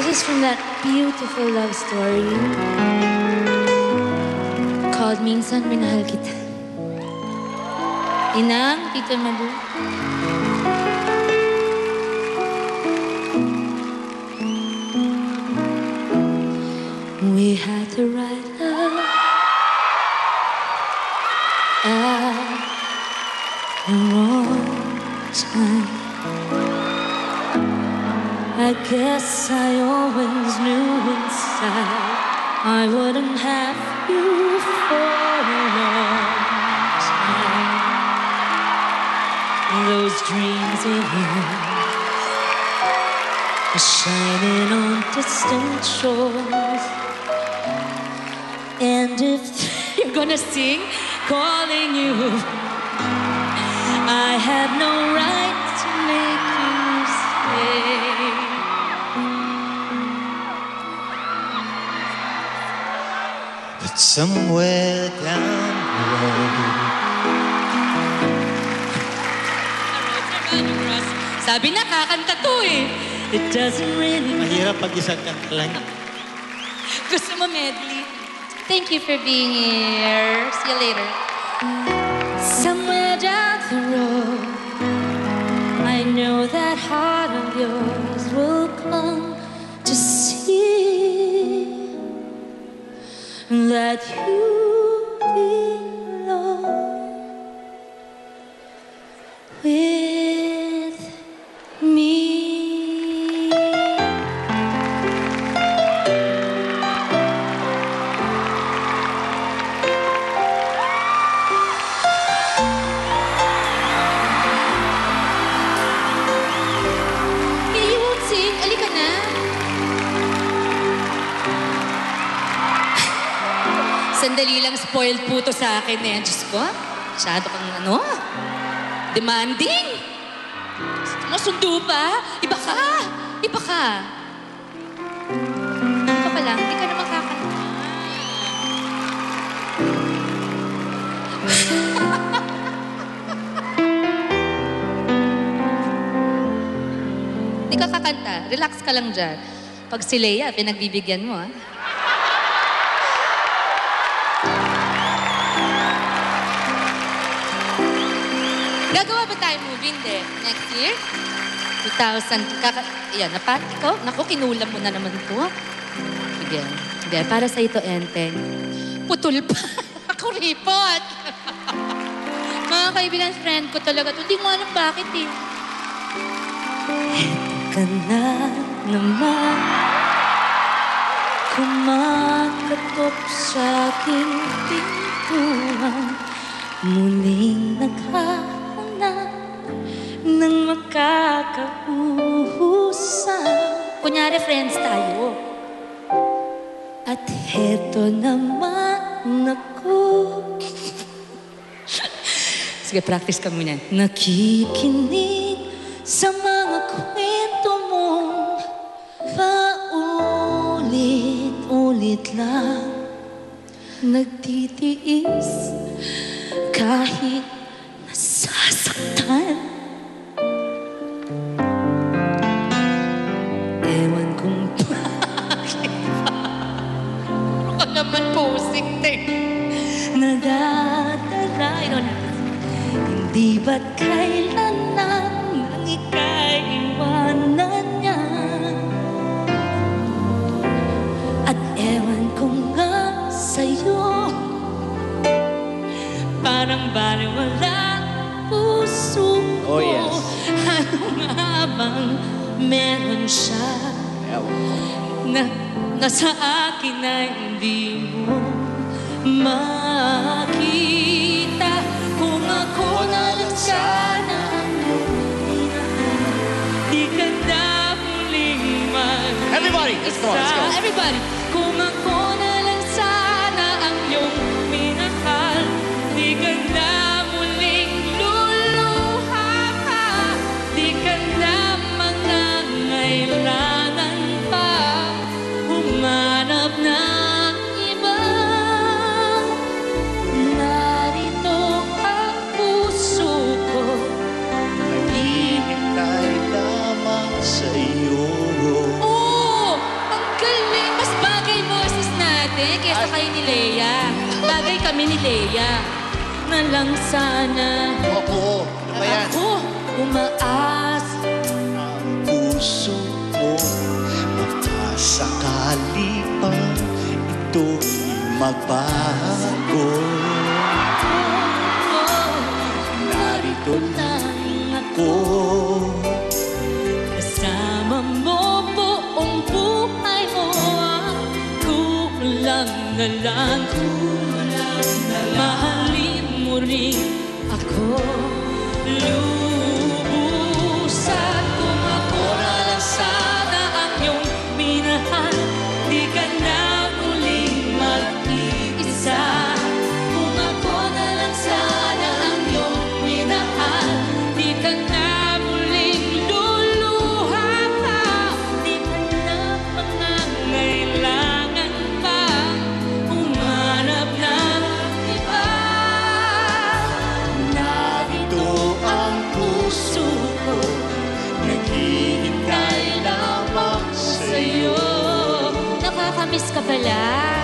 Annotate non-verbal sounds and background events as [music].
This is from that beautiful love story called Minsan Minahal Kita. Inang, Tita Mabu. I guess I always knew inside I wouldn't have you for a long time. Those dreams of yours are shining on distant shores. And if [laughs] you're gonna sing, calling you, I had no right somewhere down the road, Sabi na, kakanta to eh. It doesn't really mahirap pag isang kanta lang. Gusto mo medley? Thank you for being here. See you later. Somewhere down the road, I know that heart of yours that you belong. With Lang spoiled po to sa akin eh. Diyos ko, masyado kang ano, demanding. Masundo pa? Iba ka? Iba ka? Iba ka lang, hindi ka naman kakanta. [laughs] Hindi ka kakanta. Relax ka lang dyan. Pag si Leia, pinagbibigyan mo, ah. Gagawa ba tayo movie? Hindi. Next year? 2000. Kaka... Yan, napat ko? Naku, kinulam mo na naman to. Sige. Sige, para sa ito, Enteng. Putol pa. [laughs] Ako report. [laughs] Mga kaibigan, friend ko talaga. Hindi mo alam bakit eh. ka na naman Kumakatok sa aking pintuan Muling naghahanap ng makakauhusan Kunyari, friends tayo. At heto naman ako [laughs] Sige, practice ka muna. Nakikinig sa mga kwento mong paulit-ulit lang Nagtitiis kahit nasasaktan Ewan kung bakit Ano ka naman posing, te? Nadadala yun Hindi ba't kailan nang ika'y iwanan niya At ewan ko nga sa'yo Parang baliwala bang meron siya na nasa akin na hindi mo makita kung ako na lang sana ang di ka na muling mag Everybody, let's go, let's go. Everybody, kung ako ni Leia. Bagay kami ni Leia. Na lang sana Opo, ba yan? ako umaas. puso mo Makasakali pang ito'y magbago Narito lang ako na lang Kulang na Mahalin mo rin ako biscabelhar.